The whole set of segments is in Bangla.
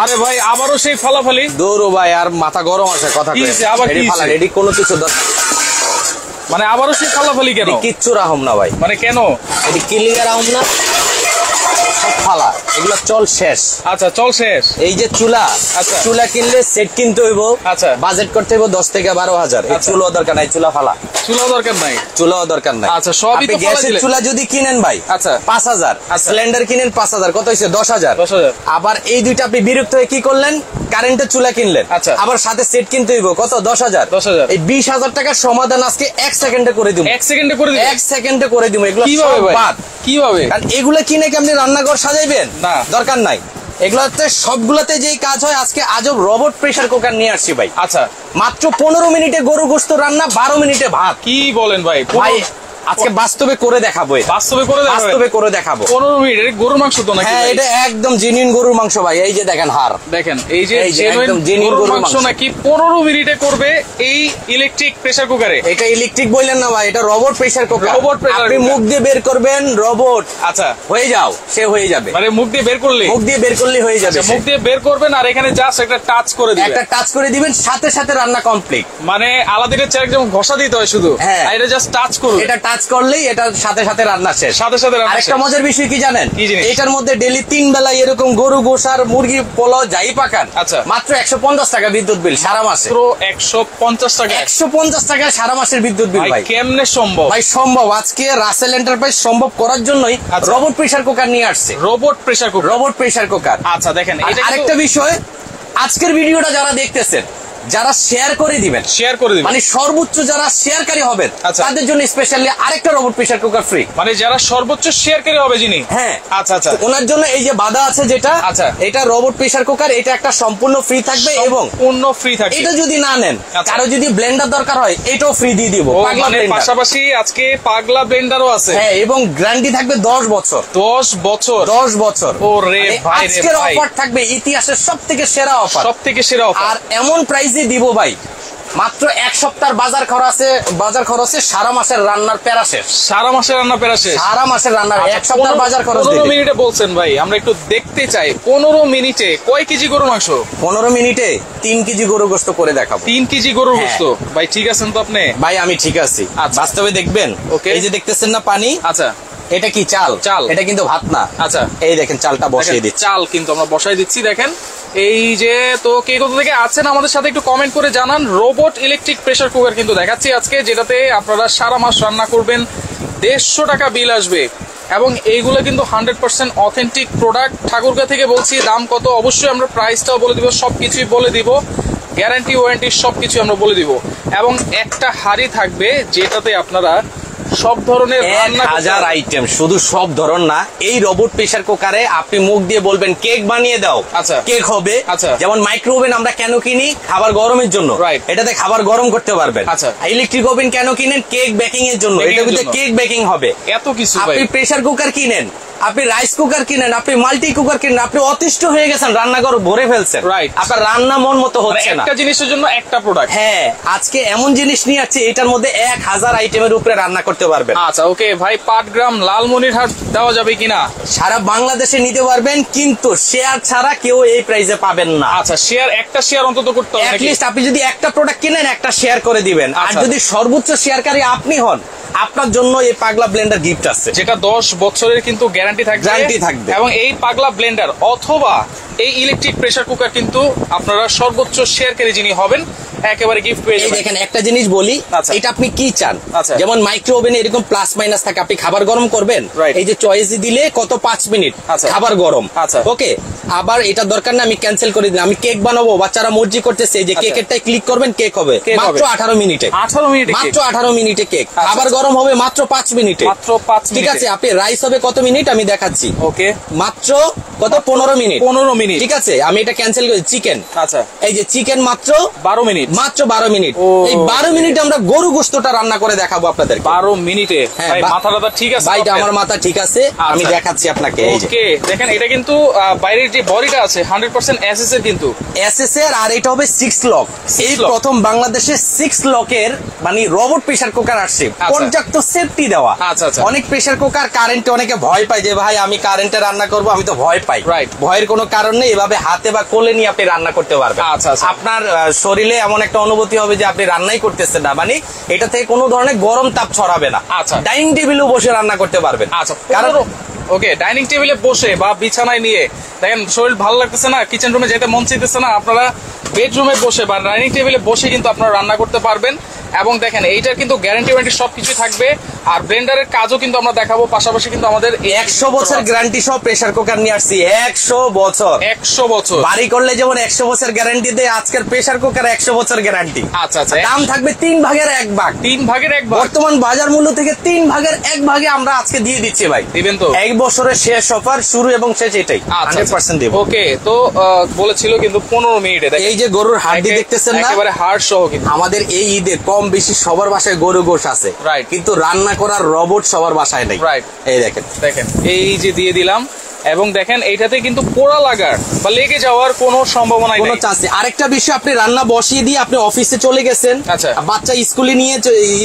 আরে ভাই আবারও সেই ফলাফলি? দৌড়ো ভাই আর মাথা গরম আছে কথা রেডি। আবার ফালা, কোনো কিছু মানে আবারও সেই ফলাফলি কেন? কিচ্ছু রাহম না ভাই। মানে কেন? এটি কিলিয়া রাহম না। সব ফালা। এগুলো চল শেষ। আচ্ছা চল শেষ। এই যে চুলা আচ্ছা। চুলা কিনলে সেট কিনতে হইব। আচ্ছা। বাজেট করতে হইব দশ থেকে বারো হাজার। আচ্ছা। চুলো দরকার নাই চুলা ফালা। চুলাও দরকার নাই? চুলাও দরকার নাই। আচ্ছা, সবই তো গ্যাসের চুলা যদি কিনেন ভাই আচ্ছা। পাঁচ হাজার। আচ্ছা। সিলিন্ডার কিনেন পাঁচ হাজার। কত হয়েছে দশ হাজার। 10,000 আবার এই দুইটা আপনি বিরক্ত হয়ে কি করলেন? কারেন্টের চুলা কিনলেন। আচ্ছা। আবার সাথে সেট কিনতে হইব। কত? দশ হাজার। 10,000 এই বিশ হাজার টাকার সমাধান আজকে এক সেকেন্ডে করে দিব। এক সেকেন্ডে করে দিবে? এক সেকেন্ডে করে দিব। এগুলো কীভাবে কীভাবে? কারণ এগুলো কিনে কি আপনি রান্নাঘর সাজাইবেন? না। দরকার নাই। এগুলো হচ্ছে সবগুলোতে যেই কাজ হয় আজকে আজব রবট প্রেসার কুকার নিয়ে আসছি ভাই। আচ্ছা। মাত্র পনেরো মিনিটে গরু গোস্ত রান্না বারো মিনিটে ভাত। কি বলেন ভাই? ভাই আজকে বাস্তবে করে দেখাবো বাস্তবে করে বাস্তবে করে দেখাবো। পনেরো মিনিট এটা গরুর মাংস তো নাকি? হ্যাঁ এটা একদম জেনুইন গরুর মাংস ভাই এই যে দেখেন হার দেখেন এই যে একদম genuine গরুর মাংস। নাকি পনেরো মিনিটে করবে এই ইলেকট্রিক প্রেসার কুকারে এটা ইলেকট্রিক বললেন না ভাই এটা রোবট প্রেসার কুকার pressure আপনি মুখ দিয়ে বের করবেন রোবট আচ্ছা। হয়ে যাও সে হয়ে যাবে। মানে মুখ দিয়ে বের করলে মুখ দিয়ে বের করলে হয়ে যাবে আচ্ছা, মুখ দিয়ে বের করবেন আর এখানে জাস্ট একটা টাচ করে দিবেন। একটা টাচ করে দিবেন সাথে সাথে রান্না কমপ্লিট মানে আলাদিনের চেয়ার যেমন ঘষা দিতে হয় শুধু। হ্যাঁ। এটা জাস্ট টাচ করবে এটা টাচ করলেই এটা সাথে সাথে রান্না শেষ। সাথে সাথে আরেকটা মজার বিষয় কি জানেন? এটার মধ্যে ডেলি তিন বেলা এরকম গরু গোসার মুরগি পোলাও যাই পাকান আচ্ছা। মাত্র একশো পঞ্চাশ টাকা বিদ্যুৎ বিল সারা মাসে। একশো পঞ্চাশ টাকা। একশো পঞ্চাশ টাকা সারা মাসের বিদ্যুৎ বিল ভাই কেমনে সম্ভব? ভাই সম্ভব। আজকে রাসেল এন্টারপ্রাইজ সম্ভব করার জন্যই। রোবট প্রেসার কুকার নিয়ে আসছে। Robot pressure cooker robot pressure cooker আচ্ছা দেখেন এটা আরেকটা বিষয় আজকের ভিডিওটা যারা দেখতেছেন যারা শেয়ার করে দিবেন। শেয়ার করে দিবেন। মানে সর্বোচ্চ যারা শেয়ারকারী হবেন আচ্ছা। তাদের জন্য স্পেশালি আরেকটা রোবট প্রেসার কুকার ফ্রি মানে যারা সর্বোচ্চ শেয়ারকারী হবে যিনি। হ্যাঁ। আচ্ছা আচ্ছা। ওনার জন্য এই যে বাধা আছে যেটা আচ্ছা। এটা রোবট প্রেসার কুকার এটা একটা সম্পূর্ণ ফ্রি থাকবে এবং পূর্ণ ফ্রি থাকে এটা যদি না নেন আচ্ছা। কারও যদি ব্লেন্ডার দরকার হয় এটাও ফ্রি দিয়ে দিব পাগলা মানে পাশাপাশি আজকে পাগলা ব্লেন্ডারও আছে। হ্যাঁ এবং গ্যারান্টি থাকবে দশ বছর। দশ বছর। দশ বছর। ও রে মানে ভাই রে আজকের অফার থাকবে ইতিহাসের সব থেকে সেরা অফার সব থেকে সেরা অফার আর এমন প্রাইসে দিব ভাই। মাত্র এক সপ্তাহ বাজার খরচে বাজার খরচে সারা মাসের রান্নার প্যারা শেষ। সারা মাসের রান্না পেরা শেষ। সারা মাসের রান্নার আচ্ছা, এক সপ্তাহ বাজার খরচ পনেরো মিনিটে বলছেন ভাই আমরা একটু দেখতে চাই। পনেরো মিনিটে কয় কেজি গরুর মাংস? পনেরো মিনিটে তিন কেজি গরু গোস্ত করে দেখাবো। তিন কেজি গরুর হ্যাঁ। গোস্ত? ভাই ঠিক আছেন তো আপনি? ভাই আমি ঠিক আছি। আচ্ছা। বাস্তবে দেখবেন ওকে। এই যে দেখতেছেন না পানি আচ্ছা। এটা কি চাল? চাল। এটা কিন্তু ভাত না। আচ্ছা। এই দেখেন চালটা বসিয়ে দিচ্ছি। চাল কিন্তু আমরা বসাই দিচ্ছি দেখেন। এই যে, তো কে কোথা থেকে আছেন আমাদের সাথে একটু কমেন্ট করে জানান। রোবট ইলেকট্রিক প্রেসার কুকার কিন্তু দেখাচ্ছি আজকে, যেটাতে আপনারা সারা মাস রান্না করবেন, দেড়শো টাকা বিল আসবে। এবং এইগুলো কিন্তু hundred percent authentic product Thakurgaon থেকে বলছি, দাম কত? অবশ্যই আমরা প্রাইসটাও বলে দিব সব কিছুই বলে দিব। গ্যারান্টি ওয়ারেন্টি সব কিছু আমরা বলে দিব। এবং একটা হাড়ি থাকবে, যেটাতে আপনারা সব ধরনের হাজার আইটেম শুধু সব ধরন না এই রোবট প্রেসার কুকারে আপনি মুখ দিয়ে বলবেন কেক বানিয়ে দাও আচ্ছা। কেক হবে। আচ্ছা। যেমন মাইক্রো ওভেন আমরা কেন কিনি? খাবার গরমের জন্য। রাইট এটাতে খাবার গরম করতে পারবেন। আচ্ছা। ইলেকট্রিক ওভেন কেন কিনেন? কেক বেকিং এর জন্য এটা কিন্তু কেক বেকিং হবে। এত কিছু আপনি প্রেসার কুকার কিনেন। আপনি রাইস কুকার কিনেন আপনি মাল্টি কুকার কিনেন আপনি অতিষ্ঠ হয়ে গেছেন রান্নাঘর ভরে ফেলছেন। Right. আপনার রান্না মন মতো মানে হচ্ছে না। একটা জিনিসের জন্য একটা প্রোডাক্ট হ্যাঁ আজকে এমন জিনিস নিয়ে আসছে এটার মধ্যে এক হাজার আইটেমের উপরে রান্না করতে পারবেন। আচ্ছা ওকে ভাই পাটগ্রাম লালমনিরহাট দেওয়া যাবে কিনা? সারা বাংলাদেশে নিতে পারবেন কিন্তু শেয়ার ছাড়া কেউ এই প্রাইসে পাবেন না। আচ্ছা শেয়ার একটা শেয়ার অন্তত করতে হবে আপনি যদি একটা প্রোডাক্ট কিনেন একটা শেয়ার করে দিবেন। আর আচ্ছা। যদি সর্বোচ্চ শেয়ারকারী আপনি হন আপনার জন্য এই পাগলা ব্লেন্ডার গিফট আছে যেটা দশ বছরের কিন্তু গ্যারান্টি থাকবে গ্যারান্টি থাকবে। এবং এই পাগলা ব্লেন্ডার অথবা এই ইলেকট্রিক প্রেসার কুকার কিন্তু আপনারা সর্বোচ্চ শেয়ার শেয়ারকারী যিনি হবেন একেবারে গিফট পেয়ে যাবেন। দেখেন একটা জিনিস বলি আচ্ছা। এটা আপনি কি চান? আচ্ছা। যেমন মাইক্রো ওভেনে এরকম প্লাস মাইনাস থাকে আপনি খাবার গরম করবেন এই যে চয়েস দিলে কত? পাঁচ মিনিট আচ্ছা। খাবার গরম। ওকে আবার এটা দরকার না আমি ক্যান্সেল করে দিলাম। আমি কেক বানাবো বাচ্চারা মর্জি করতেছে যে। কেকেরটাই ক্লিক করবেন কেক হবে। মাত্র আঠারো মিনিটে আঠারো মিনিট মাত্র আঠারো মিনিটে কেক খাবার। গরম হবে মাত্র পাঁচ মিনিটে মাত্র পাঁচ ঠিক আছে আপনি রাইস হবে কত মিনিট আমি দেখাচ্ছি। ওকে মাত্র কত? পনেরো মিনিট পনেরো মিনিট ঠিক আছে আমি এটা ক্যান্সেল করি। চিকেন আচ্ছা। এই যে চিকেন মাত্র বারো মিনিট মাত্র বারো মিনিট। এই বারো মিনিটে আমরা গরু গোস্তটা রান্না করে দেখাবো আপনাদের বারো মিনিটে? হ্যাঁ, ভাই বা- মাথা টাথা ঠিক আছে ভাইটা আমার মাথা ঠিক আছে আমি আচ্ছা। দেখাচ্ছি আপনাকে ওকে দেখেন এটা কিন্তু বাইরের যে বডিটা আছে হান্ড্রেড পার্সেন্ট এসএস এর কিন্তু। এসএসএর আর এটা হবে সিক্স লক এই প্রথম বাংলাদেশে সিক্স লকের মানে রোবট প্রেসার কুকার আসছে। পর্যাপ্ত সেফটি দেওয়া। আচ্ছা, আচ্ছা। অনেক প্রেসার কুকার কারেন্টে অনেকে ভয় পায় যে ভাই আমি কারেন্টে রান্না করব আমি তো ভয় পাই। ভয়ের কোনো কারণ নেই এভাবে হাতে বা কোলে নিয়ে আপনি রান্না করতে পারবেন। আচ্ছা, আচ্ছা। আপনার শরীরে এমন একটা অনুভূতি হবে যে আপনি রান্নাই করতেছেন না। মানে এটা থেকে কোনো ধরনের গরম তাপ ছড়াবে না। আচ্ছা। ডাইনিং টেবিলেও বসে রান্না করতে পারবেন। আচ্ছা। কারণ ওকে ডাইনিং টেবিলে বসে বা বিছানায় নিয়ে দেখেন শরীর ভালো লাগতেছে না কিচেন রুমে যেতে মন চাইতেছে না আপনারা বেডরুমে বসে বা ডাইনিং টেবিলে বসে কিন্তু আপনারা রান্না করতে পারবেন। এবং দেখেন এইটার কিন্তু গ্যারান্টি ওয়ারেন্টি সবকিছু থাকবে। আর ব্লেন্ডারের কাজও কিন্তু আমরা দেখাবো পাশাপাশি কিন্তু আমাদের একশো বছর গ্যারান্টি সহ প্রেসার কুকার নিয়ে আসছি একশো বছর। একশো বছর। বাড়ি করলে যেমন একশো বছর গ্যারান্টি দেয় আজকের প্রেসার কুকার একশো বছর গ্যারান্টি আচ্ছা আচ্ছা। দাম থাকবে তিন ভাগের এক ভাগ। তিন ভাগের এক ভাগ। বর্তমান বাজার মূল্য থেকে তিন ভাগের এক ভাগে আমরা আজকে দিয়ে দিচ্ছি ভাই। দিবেন তো। এক বছরের শেষ অফার শুরু এবং শেষ এটাই হান্ড্রেড পার্সেন্ট দেবো। ওকে তো বলেছিল কিন্তু পনেরো মিনিটে। এই যে গরুর হাড্ডি দেখতেছেন না? একেবারে হাড় সহ কিন্তু। আমাদের এই ঈদে কম বেশি সবার বাসায় গরু গোশ আছে। রাইট কিন্তু রান্না করার রবট সবার বাসায় নেই। রাইট এই দেখেন। দেখেন এই যে দিয়ে দিলাম এবং দেখেন এইটাতে কিন্তু পোড়া লাগার বা লেগে যাওয়ার কোনো সম্ভাবনা কোনো চান্স নেই আরেকটা বিষয় আপনি রান্না বসিয়ে দিয়ে আপনি অফিসে চলে গেছেন আচ্ছা। বাচ্চা স্কুলে নিয়ে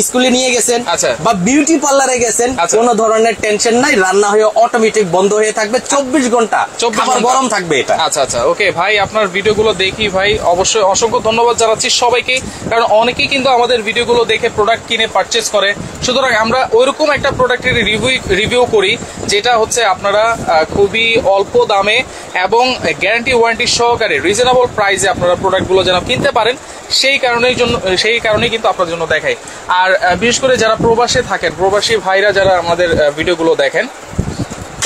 স্কুলে নিয়ে গেছেন আচ্ছা। বা বিউটি পার্লারে গেছেন আচ্ছা। কোনো ধরনের টেনশন নাই রান্না হয়ে অটোমেটিক বন্ধ হয়ে থাকবে চব্বিশ ঘণ্টা 24 খাবার ঘণ্টা। গরম থাকবে এটা আচ্ছা আচ্ছা ওকে ভাই আপনার ভিডিওগুলো দেখি ভাই অবশ্যই অসংখ্য ধন্যবাদ জানাচ্ছি সবাইকে কারণ অনেকেই কিন্তু আমাদের ভিডিওগুলো দেখে প্রোডাক্ট কিনে পারচেস করে সুতরাং আমরা ওইরকম একটা প্রোডাক্টের রিভিউ রিভিউ করি যেটা হচ্ছে আপনারা আহ, খুবই অল্প দামে এবং গ্যারান্টি ওয়ারেন্টি সহকারে রিজনেবল প্রাইসে আপনারা প্রোডাক্টগুলো যেন কিনতে পারেন, সেই কারণেই জন্য, সেই কারণেই কিন্তু আপনার জন্য দেখাই। আর বিশেষ করে যারা প্রবাসে থাকেন, প্রবাসী ভাইরা যারা আমাদের ভিডিওগুলো দেখেন,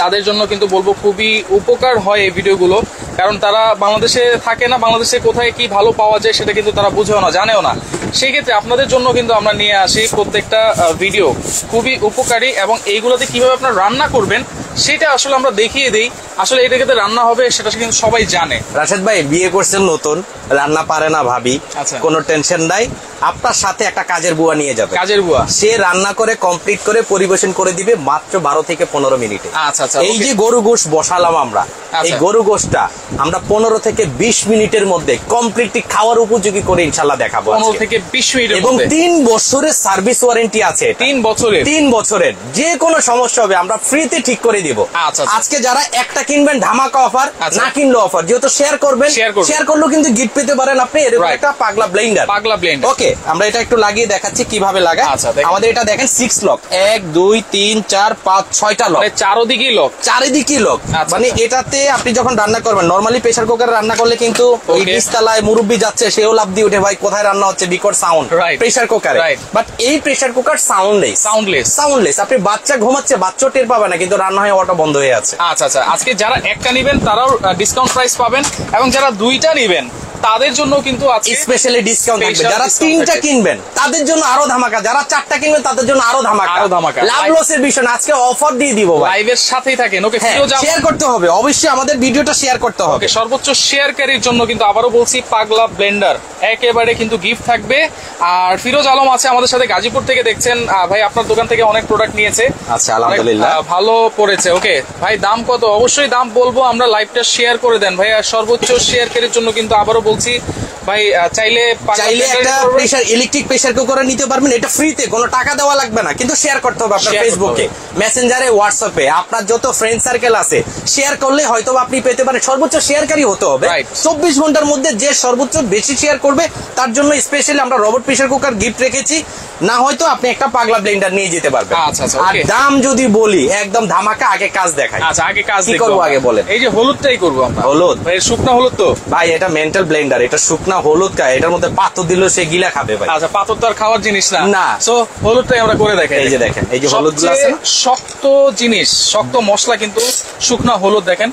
তাদের জন্য কিন্তু বলব খুবই উপকার হয় এই ভিডিওগুলো, কারণ তারা বাংলাদেশে থাকে না, বাংলাদেশে কোথায় কি ভালো পাওয়া যায় সেটা কিন্তু তারা বুঝেও না, জানেও না। সেই ক্ষেত্রে আপনাদের জন্য কিন্তু আমরা নিয়ে আসি প্রত্যেকটা ভিডিও খুবই উপকারী এবং এইগুলোতে কীভাবে আপনারা রান্না করবেন সেটা আসলে আমরা দেখিয়ে দিই। আসলে এটা ক্ষেত্রে রান্না হবে সেটা কিন্তু সবাই জানে। রাশেদ ভাই বিয়ে করছেন নতুন রান্না পারে না ভাবি। আচ্ছা। কোনো টেনশন নাই। আপনার সাথে একটা কাজের বুয়া নিয়ে যাবে। কাজের বুয়া? সে রান্না করে কমপ্লিট করে পরিবেশন করে দিবে মাত্র বারো থেকে পনেরো মিনিটে। আচ্ছা আচ্ছা এই যে গরু গোশ বসালাম আমরা আচ্ছা। এই গরু গোশটা আমরা পনেরো থেকে বিশ মিনিটের মধ্যে কমপ্লিটলি খাওয়ার উপযোগী করে ইনশাল্লাহ দেখাবো পনেরো থেকে বিশ মিনিটের এবং তিন বছরের সার্ভিস ওয়ারেন্টি আছে তিন বছরের? তিন বছরের। যে কোনো সমস্যা হবে আমরা ফ্রিতে ঠিক করে দিব। আচ্ছা, আচ্ছা। আজকে যারা একটা কিনবেন ধামাকা অফার আচ্ছা। না কিনলো অফার যেহেতু শেয়ার করবেন শেয়ার করলেও কিন্তু গিফট পেতে পারেন আপনি। এরকম একটা পাগলা ব্লেন্ডার পাগলা ব্লেন্ড ওকে আমরা এটা একটু লাগিয়ে দেখাচ্ছি কীভাবে লাগায়। আচ্ছা। আমাদের এটা দেখেন সিক্স লক এক দুই তিন চার পাঁচ ছয়টা লক মানে চারোদিকেই লোক চারিদিকে লোক আচ্ছা, মানে আচ্ছা। এটাতে আপনি যখন রান্না করবেন নর্মালি প্রেসার কুকারে রান্না করলে কিন্তু ওই. নিচতলায় যাচ্ছে সেও লাভ দিয়ে উঠে ভাই কোথায় রান্না হচ্ছে? বিকট সাউন্ড. প্রেসার কুকারে বাট এই pressure cooker soundless soundless soundless আপনি বাচ্চা ঘুমাচ্ছে বাচ্চাও টের পাবে না কিন্তু রান্না হয়ে অটো বন্ধ হয়ে আছে। আচ্ছা আচ্ছা। আজকে যারা একটা নিবেন তারাও ডিসকাউন্ট প্রাইস পাবেন এবং যারা দুইটা নিবেন তাদের জন্য কিন্তু আজকে স্পেশালি ডিসকাউন্ট থাকবে। যারা discount তিনটা কিনবেন। তাদের জন্য আরও ধামাকা। যারা চারটা কিনবেন তাদের জন্য আরও ধামাকা। আরও ধামাকা। লাভ লসের বিষয় না আজকে অফার দিয়ে দিব লাইভের সাথেই থাকেন। ওকে হ্যাঁ আলম শেয়ার করতে হবে। অবশ্যই আমাদের ভিডিওটা শেয়ার করতে হবে। সর্বোচ্চ শেয়ারকারীর জন্য কিন্তু আবারও বলছি পাগলা ব্লেন্ডার একেবারে কিন্তু গিফট থাকবে। আর ফিরোজ আলম আছে আমাদের সাথে গাজীপুর থেকে দেখছেন। ভাই আপনার দোকান থেকে অনেক প্রোডাক্ট নিয়েছে। আচ্ছা, আলহামদুলিল্লাহ। ভালো পড়েছে। ওকে ভাই দাম কত? অবশ্যই দাম বলব আমরা লাইভটা শেয়ার করে দেন। ভাই আর সর্বোচ্চ শেয়ারকারীর জন্য কিন্তু আবারও বলছি ভাই চাইলে চাইলে একটা প্রেসার ইলেকট্রিক প্রেসার কুকার নিতে পারবেন এটা ফ্রিতে কোনো টাকা দেওয়া লাগবে না। কিন্তু শেয়ার করতে হবে আপনার ফেসবুকে মেসেঞ্জারে হোয়াটসঅ্যাপে আপনার যত ফ্রেন্ড সার্কেল আছে শেয়ার করলে হয়তো আপনি পেতে পারেন। সর্বোচ্চ শেয়ারকারী হতে হবে। চব্বিশ ঘণ্টার মধ্যে যে সর্বোচ্চ বেশি শেয়ার করবে তার জন্য স্পেশালি আমরা রবট প্রেসার কুকার গিফট রেখেছি। না হয়তো আপনি একটা পাগলা ব্লেন্ডার নিয়ে যেতে পারবেন। আচ্ছা, আচ্ছা, আর দাম যদি বলি একদম ধামাকা আগে কাজ দেখাই। আচ্ছা আগে কাজ কি করব আগে বলেন? এই যে হলুদটাই করব আমরা। হলুদ? ভাই শুকনা হলুদ তো? ভাই এটা মেন্টাল ব্লেন্ডার এটা শুকনা হলুদ খায় এটার মধ্যে পাথর দিলেও সে গিলা খাবে ভাই। আচ্ছা পাথর তো আর খাওয়ার জিনিস না। না। সো হলুদটাই আমরা করে দেখাই। এই যে দেখেন, এই যে হলুদগুলো আছে শক্ত জিনিস শক্ত মশলা কিন্তু শুকনা হলুদ দেখেন।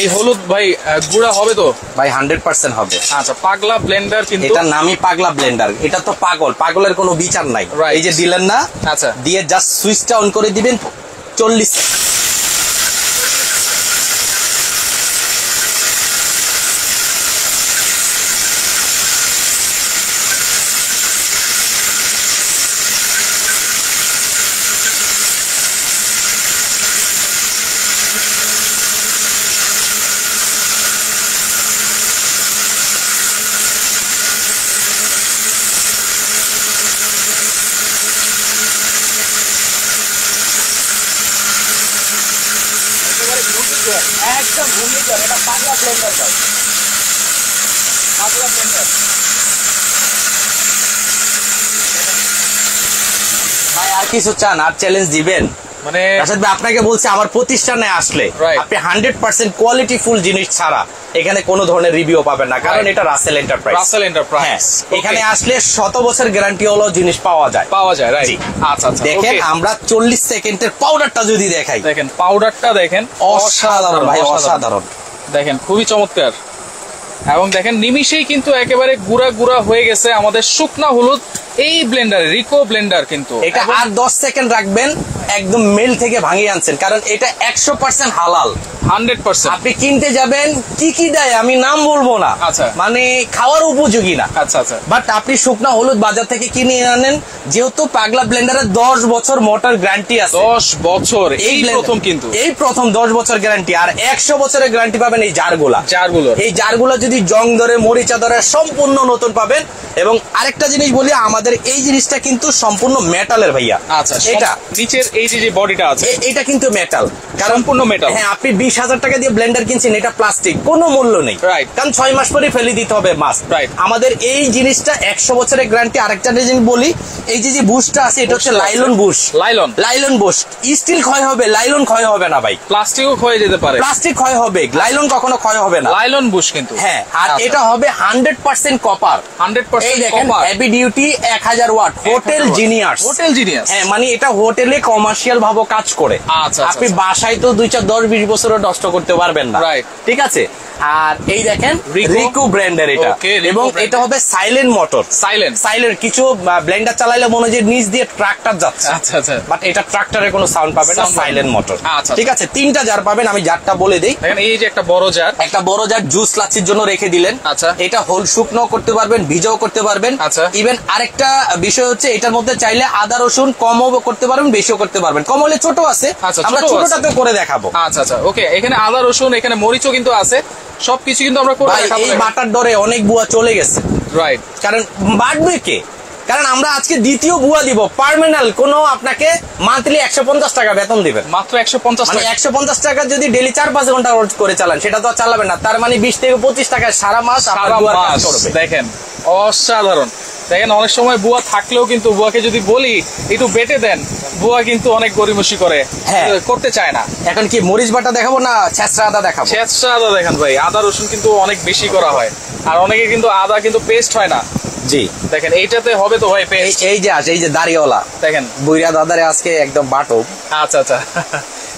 এই হলুদ ভাই গুঁড়া হবে তো? ভাই হান্ড্রেড পার্সেন্ট হবে। আচ্ছা পাগলা ব্লেন্ডার কিন্তু এটার নামই পাগলা ব্লেন্ডার এটা তো পাগল। পাগলের কোনো বিচার নাই. এই যে দিলেন না আচ্ছা। দিয়ে জাস্ট সুইচটা অন করে দিবেন চল্লিশ একটা ঘূর্ণিঝড় এটা পাতলা ব্লেন্ডার ভাই পাতলা ব্লেন্ডার ভাই আর কিছু চান? আর চ্যালেঞ্জ দিবেন? মানে রাশেদ ভাই আপনাকে বলছি আমার প্রতিষ্ঠানে আসলে আপনি হান্ড্রেড পার্সেন্ট কোয়ালিটি ফুল জিনিস ছাড়া এখানে কোনো ধরনের রিভিউ পাবেন না কারণ. এটা রাসেল এন্টারপ্রাইজ রাসেল এন্টারপ্রাইজ এখানে আসলে শত বছর গ্যারান্টি হলো জিনিস পাওয়া যায়। পাওয়া যায় রাইট আচ্ছা আচ্ছা দেখেন আমরা চল্লিশ সেকেন্ডের পাউডারটা যদি দেখাই। দেখেন পাউডারটা দেখেন অসাধারণ ভাই অসাধারণ দেখেন খুবই চমৎকার। এবং দেখেন নিমিশেই কিন্তু একেবারে গুড়া গুড়া হয়ে গেছে আমাদের শুকনা হলুদ এই ব্লেন্ডার রিকো ব্লেন্ডার কিন্তু। এটা আর দশ সেকেন্ড রাখবেন একদম মেল থেকে ভাঙিয়ে আনছেন কারণ এটা একশো পার্সেন্ট হালাল। Hundred percent. আপনি কিনতে যাবেন কি কি দেয় আমি নাম বলব না। আচ্ছা। মানে খাওয়ার উপযোগী না। আচ্ছা আচ্ছা। বাট আপনি শুকনা হলুদ বাজার থেকে কিনে আনেন যেহেতু পাগলা ব্লেন্ডারে দশ বছর মোটর গ্যারান্টি আছে। দশ বছর এই প্রথম কিন্তু। এই প্রথম দশ বছর গ্যারান্টি আর একশো বছরের গ্যারান্টি পাবেন এই জারগুলা। জারগুলো। এই জারগুলো যদি জং ধরে মরিচা ধরে সম্পূর্ণ নতুন পাবেন। এবং আরেকটা জিনিস বলি আমাদের এই জিনিসটা কিন্তু সম্পূর্ণ মেটালের ভাইয়া। আচ্ছা এটা নিচের এই যে বডিটা আছে। এটা কিন্তু মেটাল সম্পূর্ণ metal। হ্যাঁ আপনি বিশ হাজার টাকা দিয়ে ব্লেন্ডার কিনছেন এটা প্লাস্টিক কোনো মূল্য নেই। কারণ ছয় মাস পরে ফেলে দিতে হবে Right. আমাদের এই জিনিসটা একশো বছরের গ্যারান্টি আরেকটা জিনিস বলি এই যে যে বুশটা আছে এটা হচ্ছে nylon bush nylon nylon bush steel ক্ষয় হবে লাইলন ক্ষয় হবে না ভাই। প্লাস্টিকও হয়ে যেতে পারে। প্লাস্টিক ক্ষয় হবে লাইলন কখনো ক্ষয় হবে না। লাইলন বুশ কিন্তু। হ্যাঁ আর এটা হবে hundred percent copper hundred percent দেখেন হেভি ডিউটি এক হাজার watt hotel geniuses hotel genius হ্যাঁ মানে এটা হোটেলে কমার্শিয়াল ভাবে কাজ করে। আচ্ছা, আচ্ছা, আপনি আচ্ছা। বাসায় তো দুই চার দশ বিশ বছরও নষ্ট করতে পারবেন না। ঠিক আছে? আর এই দেখেন? রিকু ব্র্যান্ডের এটা। এবং এটা হবে সাইলেন্ট মোটর সাইলেন্ট সাইলেন্ট কিছু ব্লেন্ডার চালাইলে মনে হয় যে নিচ দিয়ে ট্রাক্টর যাচ্ছে। আচ্ছা আচ্ছা। বাট এটা ট্রাক্টরের কোনো সাউন্ড পাবে না। সাইলেন্ট মোটর আচ্ছা, ঠিক আছে? তিনটা জার পাবেন আমি জারটা বলে দিই। দেখেন এই যে একটা বড় জার একটা বড় জার জুস লাচ্ছির জন্য রেখে দিলেন। আচ্ছা। এটা হোল শুকনো করতে পারবেন ভিজাও করতে পারবেন। আচ্ছা। ইভেন আরেকটা বিষয় হচ্ছে এটার মধ্যে চাইলে আদা রসুন কমও করতে পারবেন বেশিও করতে পারবেন। কম হলে ছোট আছে। আচ্ছা, আমরা ছোটটাতে করে দেখাবো। আচ্ছা আচ্ছা ওকে এখানে আদা রসুন এখানে মরিচও কিন্তু আছে। সবকিছু কিন্তু আমরা করে এই বাটার দরে অনেক বুয়া চলে গেছে। রাইট কারণ বাড়বে কে? কারণ আমরা আজকে দ্বিতীয় বুয়া দিব। পার্মানেন্ট কোনো আপনাকে মান্থলি একশো পঞ্চাশ টাকা বেতন দিবেন মাত্র একশো পঞ্চাশ মানে টাকা। একশো পঞ্চাশ টাকা যদি ডেলি চার পাঁচ ঘণ্টা করে চালান সেটা তো আর চালাবেন না। তার মানে বিশ থেকে পঁচিশ টাকা সারা মাস আপনার সারা মাস দেখেন অসাধারণ। দেখেন অনেক সময় বুয়া থাকলেও কিন্তু বুয়াকে যদি বলি একটু বেটে দেন বুয়া কিন্তু অনেক গরিমসি করে। হ্যাঁ। করতে চায় না। এখন কি মরিচ বাটা দেখাবো না ছেঁচড়া আদা দেখাবো? ছেঁচড়া আদা দেখেন ভাই আদা রসুন কিন্তু অনেক বেশি করা হয়। আর অনেকে কিন্তু আদা কিন্তু পেস্ট হয় না। জি। দেখেন এইটাতে হবে তো ভাই এই পেস্ট এই যে আছে এই যে দাড়িওয়ালা। দেখেন। বুইরা দাদারে আজকে একদম বাটো আচ্ছা আচ্ছা।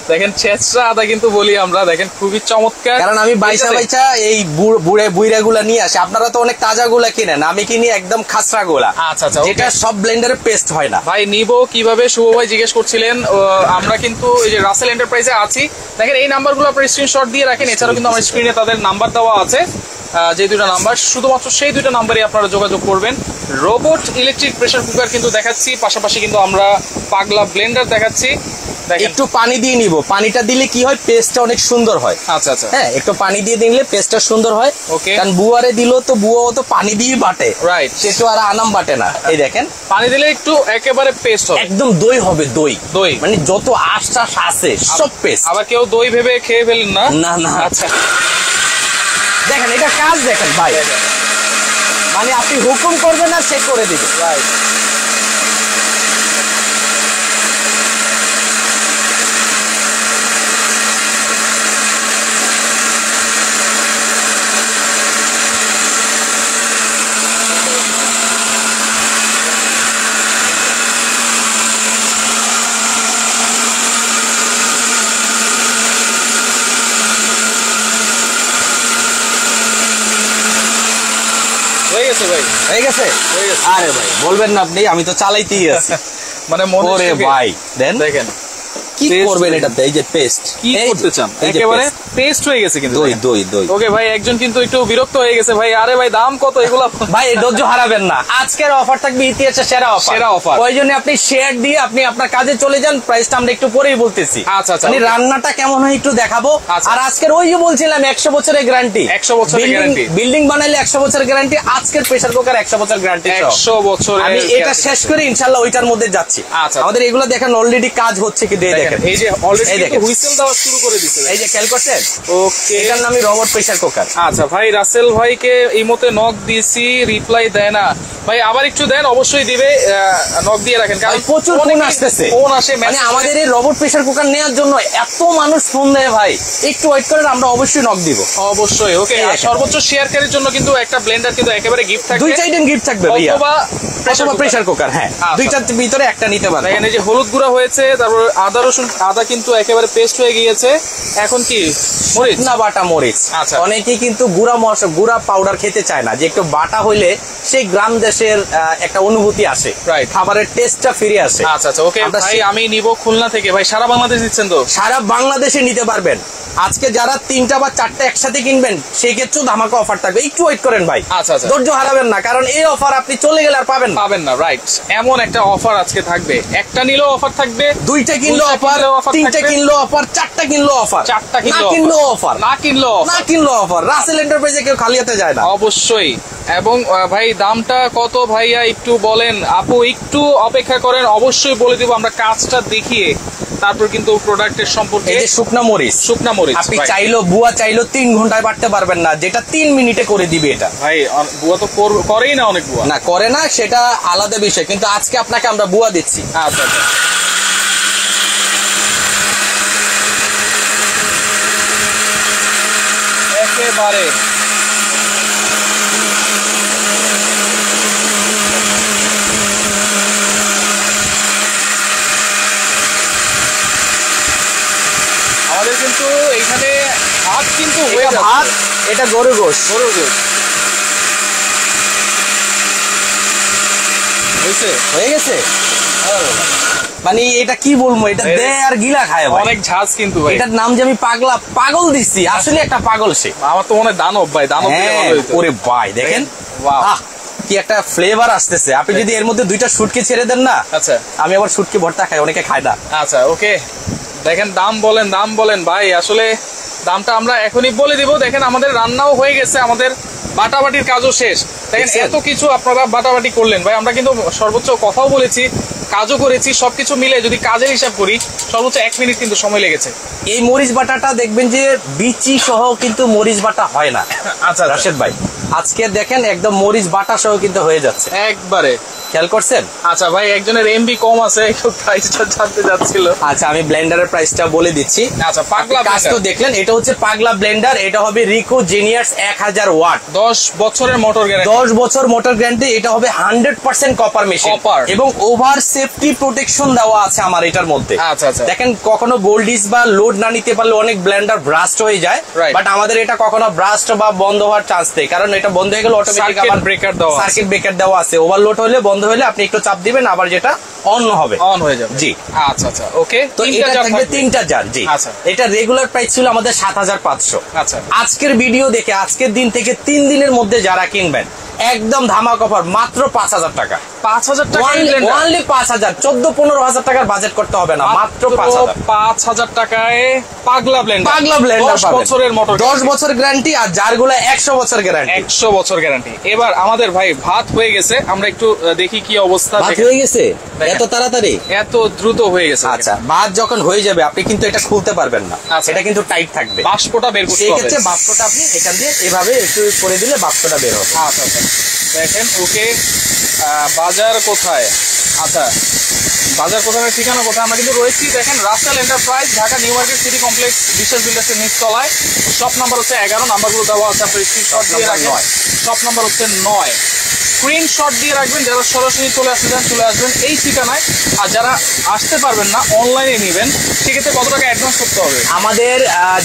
দেখেন ছেঁচড়া আদা কিন্তু বলি আমরা দেখেন খুবই চমৎকার। কারণ আমি বাইসা বাইসা এই বুড়- বুড়ে বুইরা গুলা নিয়ে আসি। আপনারা তো অনেক তাজা গুলা কিনেন আমি কিনি একদম খাসরা গুলা। আচ্ছা আচ্ছা যেটা সব ব্লেন্ডারে পেস্ট হয় না। ভাই নিব কীভাবে? শুভ ভাই জিজ্ঞেস করছিলেন আমরা কিন্তু এই যে রাসেল এন্টারপ্রাইজে আছি। দেখেন এই নাম্বারগুলো আপনার স্ক্রিনশট দিয়ে রাখেন এছাড়াও কিন্তু আমার স্ক্রিনে তাদের নাম্বার দেওয়া আছে। যে দুটো নাম্বার শুধুমাত্র সেই দুটো নাম্বারে আপনারা যোগাযোগ করবেন। রোবট ইলেকট্রিক প্রেসার কুকার কিন্তু দেখাচ্ছি পাশাপাশি কিন্তু আমরা পাগলা ব্লেন্ডার দেখাচ্ছি। একটু পানি দিয়ে নিব। পানিটা দিলে কি হয়? পেস্টটা অনেক সুন্দর হয়। আচ্ছা আচ্ছা। হ্যাঁ একটু পানি দিয়ে দিলে পেস্টটা সুন্দর হয়। ওকে কারণ বুয়ারে দিল তো বুয়াও তো পানি দিয়ে বাটে। রাইট সে তো আর আনাম বাটে না। এই দেখেন। পানি দিলে একটু একেবারে পেস্ট হবে। একদম দই হবে দই। দই। মানে যত আশ্বাস আছে সব পেস্ট আবার কেউ দই ভেবে খেয়ে ফেলেন না? না না। আচ্ছা। দেখেন এটা কাজ দেখেন ভাই। মানে আপনি হুকুম করবেন না সে করে দিবে। রাইট হয়ে গেছে ভাই হয়ে গেছে? আরে ভাই বলবেন না আপনি আমি তো চালাইতেই আছি। মানে মনে ভাই দেন। দেখেন কি করবেন এটাতে? এই যে পেস্ট কি করতে চান? একেবারে পেস্ট হয়ে গেছে কিন্তু দই দই দই। ওকে ভাই একজন কিন্তু একটু বিরক্ত হয়ে গেছে ভাই। আরে ভাই দাম কত? এগুলা ভাই ধৈর্য হারাবেন না। আজকের অফার থাকবে ইতিহাসের সেরা অফার সেরা offer। ওই জন্য আপনি শেয়ার দিয়ে আপনি আপনার কাজে চলে যান। প্রাইসটা আমরা একটু পরেই বলতেছি। আচ্ছা, আচ্ছা, মানে রান্নাটা কেমন হয় একটু দেখাবো। আচ্ছা। আর আজকের ওই যে বলছিলাম একশো বছরের গ্যারান্টি 100 বছরের guarantee। বিল্ডিং বানাইলে একশো বছরের গ্যারান্টি আজকের প্রেসার কুকার একশো বছর গ্যারান্টি একশো বছর আমি এটা শেষ করে ইনশাল্লাহ ওইটার মধ্যে যাচ্ছি। আচ্ছা। আমাদের এগুলো দেখেন অলরেডি কাজ হচ্ছে কি দিয়ে দেখেন, এই যে অলরেডি কিন্তু হুইসেল দেওয়া শুরু করে দিছে। এই যে খেয়াল করছেন? ওকে এটার নামই রবট প্রেসার কুকার। আচ্ছা ভাই রাসেল ভাইকে এই মতে নক দিয়েছি রিপ্লাই দেয় না। ভাই আবার একটু দেন অবশ্যই দিবে নক দিয়ে রাখেন। কারণ প্রচুর ফোন আসতেছে। ফোন আসে মানে আমাদের এই রবট প্রেসার কুকার নেওয়ার জন্য এত মানুষ ফোন দেয় ভাই। একটু ওয়েট করেন আমরা অবশ্যই নক দিব। অবশ্যই ওকে। সর্বোচ্চ শেয়ারকারীর জন্য কিন্তু একটা ব্লেন্ডার কিন্তু একেবারে গিফট থাকবে। আইটেম গিফট থাকবে ভাইয়া। অথবা প্রেসার কুকার হ্যাঁ। আচ্ছা। দুইটার ভিতরে একটা নিতে পারবেন এই যে হলুদ গুঁড়া হয়েছে তারপর আদা রসুন আদা কিন্তু একেবারে পেস্ট হয়ে গিয়েছে। এখন কি? মরিচ? না বাটা মরিচ। আচ্ছা। অনেকেই কিন্তু গুড়া গুড়া পাউডার খেতে চায় না। যে একটু বাটা হইলে সেই গ্রাম দেশের একটা অনুভূতি আসে। খাবারের টেস্টটা ফিরে আসে। আচ্ছা আচ্ছা। ওকে ভাই আমি নিব খুলনা থেকে। ভাই সারা বাংলাদেশ দিচ্ছেন তো? সারা বাংলাদেশে নিতে পারবেন। আজকে যারা তিনটা বা চারটা একসাথে কিনবেন সেই ক্ষেত্রেও ধামাকা অফার থাকবে। একটু ওয়েট করেন ভাই। আচ্ছা, আচ্ছা। ধৈর্য হারাবেন না কারণ এই অফার আপনি চলে গেলে আর পাবেন না। পাবেন না রাইট এমন একটা অফার আজকে থাকবে। একটা নিলেও অফার থাকবে দুইটা কিনলো দুইটা অফার তিনটা। কিনলো অফার চারটা কিনলো অফার চারটা কিনলো অফার না offer। না কিনলো অফার রাসেল এন্টারপ্রাইজে কেউ খালি হাতে যায় না। অবশ্যই। এবং ভাই দামটা কত ভাইয়া একটু বলেন? আপু একটু অপেক্ষা করেন। অবশ্যই বলে দিব আমরা কাজটা দেখিয়ে তারপর কিন্তু প্রোডাক্টের সম্পর্কে এই যে শুকনা মরিচ। শুকনা মরিচ আপনি চাইলো বুয়া চাইলো তিন ঘন্টায় বাড়তে পারবেন না। যেটা তিন মিনিটে করে দিবে এটা। ভাই বুয়া তো করেই না অনেক বুয়া। না করে না সেটা আলাদা বিষয়। কিন্তু আজকে আপনাকে আমরা বুয়া দিচ্ছি। আচ্ছা আচ্ছা। একেবারে আমাদের কিন্তু এখানে ভাত কিন্তু হয়ে ভাত এটা গরু গোশ। গরুর গোশ। হয়েছে? হয়ে গেছে? মানে এটা কি বলব? এটা দে আর গিলা খায় অনেক ঝাঁজ কিন্তু ভাই। এটার নাম যে আমি পাগলা পাগল দিচ্ছি আসলে একটা পাগল সে। আমার তো মনে দানব ভাই দানব হ্যাঁ। ওরে ভাই দেখেন। কি একটা ফ্লেভার আসতেছে। আপনি যদি এর মধ্যে দুইটা শুটকি ছেড়ে দেন না আচ্ছা। আমি আবার শুটকি ভর্তা খাই অনেকে খায় না। আচ্ছা ওকে। দেখেন দাম বলেন দাম বলেন ভাই। আসলে দামটা আমরা এখনই বলে দিব। দেখেন আমাদের রান্নাও হয়ে গেছে আমাদের বাটাবাটির কাজও শেষ। দেখেন এত কিছু আপনারা বাটাবাটি করলেন ভাই আমরা কিন্তু সর্বোচ্চ কথাও বলেছি। কাজও করেছি সবকিছু মিলে যদি কাজের হিসাব করি সর্বোচ্চ এক মিনিট কিন্তু সময় লেগেছে। এই মরিচ বাটাটা দেখবেন যে বিচি সহ কিন্তু মরিচ বাটা হয় না। আচ্ছা রাশেদ ভাই আজকে দেখেন একদম মরিচ বাটা সহ কিন্তু হয়ে যাচ্ছে। একবারে। খেয়াল করছেন? আচ্ছা ভাই একজনের এমবি কম আছে একটু প্রাইসটা জানতে যাচ্ছিল আচ্ছা আমি ব্লেন্ডারের প্রাইসটা বলে দিচ্ছি। আচ্ছা পাগলা কাজ তো দেখলেন এটা হচ্ছে পাগলা ব্লেন্ডার এটা হবে রিকো জিনিয়ার্স ওয়াট। দশ বছরের মোটর গ্যারান্টি দশ বছর মোটর গ্যারান্টি এটা হবে হান্ড্রেড পার্সেন্ট কপার মেশিন। এবং ওভার সেফটি প্রোটেকশন দেওয়া আছে আমার এটার মধ্যে। আচ্ছা, আচ্ছা। দেখেন কখনো গোল্ডিস বা লোড না নিতে পারলে অনেক ব্লেন্ডার ব্রাস্ট হয়ে যায়। বাট আমাদের এটা কখনো ব্রাস্ট বা বন্ধ হওয়ার চান্স নেই। কারণ এটা বন্ধ হয়ে গেলে অটোমেটিক breaker দেওয়া সার্কিট ব্রেকার দেওয়া আছে। ওভারলোড হলে বন্ধ হলে আপনি একটু চাপ দিবেন আবার যেটা অন হবে। অন হয়ে যাবে। জি। আচ্ছা আচ্ছা ওকে তো এটা থাকবে তিনটা জার জি। আচ্ছা। এটা রেগুলার প্রাইস ছিল আমাদের সাত হাজার পাঁচশো। আচ্ছা। আজকের ভিডিও দেখে আজকের দিন থেকে তিন দিনের মধ্যে যারা কিনবেন একদম ধামাক অফার মাত্র পাঁচ হাজার টাকা। পাঁচ হাজার টাকা ওনলি পাঁচ হাজার চোদ্দ পনেরো হাজার টাকার বাজেট করতে হবে না মাত্র পাঁচ হাজার। টাকায় পাগলা ব্লেন্ডার পাগলা ব্লেন্ডার দশ বছরের মোটর দশ বছর গ্যারান্টি আর যারগুলো একশো বছর গ্যারান্টি একশো বছর গ্যারান্টি এবার আমাদের ভাই ভাত হয়ে গেছে আমরা একটু দেখি কি অবস্থা দেখেন। হয়ে গেছে? এত তাড়াতাড়ি? এত দ্রুত হয়ে গেছে আচ্ছা ভাত যখন হয়ে যাবে আপনি কিন্তু এটা খুলতে পারবেন না। আচ্ছা। এটা কিন্তু টাইট থাকবে। বাষ্পটা বের করতে সেই হবে। ক্ষেত্রে বাষ্পটা আপনি এখান দিয়ে এভাবে একটু করে দিলে বাষ্পটা বের হবে। আচ্ছা আচ্ছা। দেখেন ওকে বাজার কোথায়? আচ্ছা বাজার কোথায় ঠিকানা কোথায়? আমরা কিন্তু রয়েছি দেখেন রাস্টাল enterprise Dhaka new market city complex Biswas বিল্ডার্সের নিচতলায়। শপ নাম্বার হচ্ছে এগারো নাম্বারগুলো দেওয়া আছে আপনার স্ক্রিনশট দিয়ে রাখেন। শপ নাম্বার হচ্ছে নয়। স্ক্রিনশট দিয়ে রাখবেন যারা সরাসরি চলে আসতে চান চলে আসবেন এই ঠিকানায়। আর যারা আসতে পারবেন না অনলাইনে নেবেন। সেক্ষেত্রে কত টাকা অ্যাডভান্স করতে হবে? আমাদের